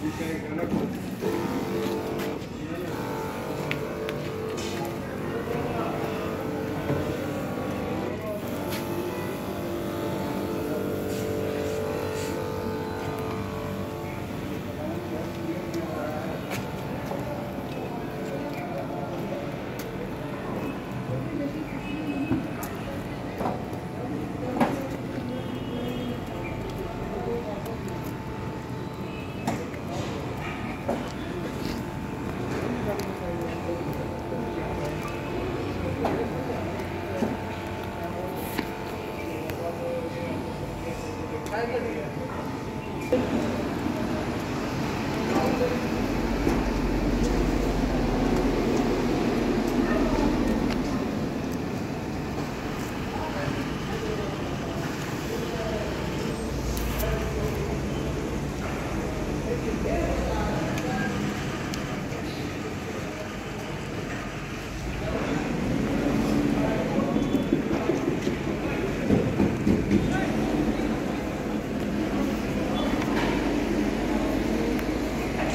理解がな 알겠습니다.